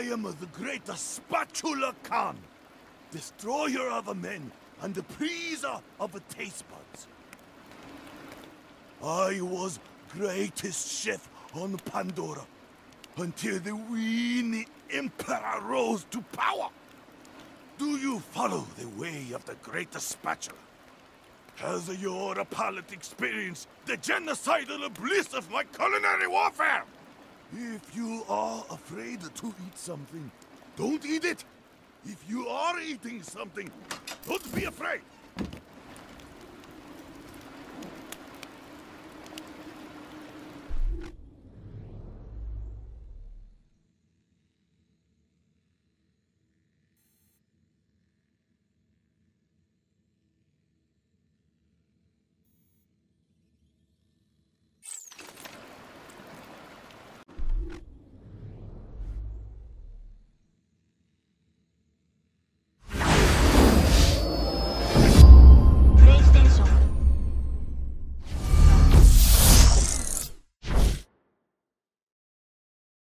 am the great Spatula Khan, destroyer of men and the pleaser of taste buds. I was greatest chef on Pandora until the weenie Emperor rose to power. Do you follow the way of the great spatula? Has your palate experienced the genocidal bliss of my culinary warfare? If you are afraid to eat something, don't eat it. If you are eating something, don't be afraid.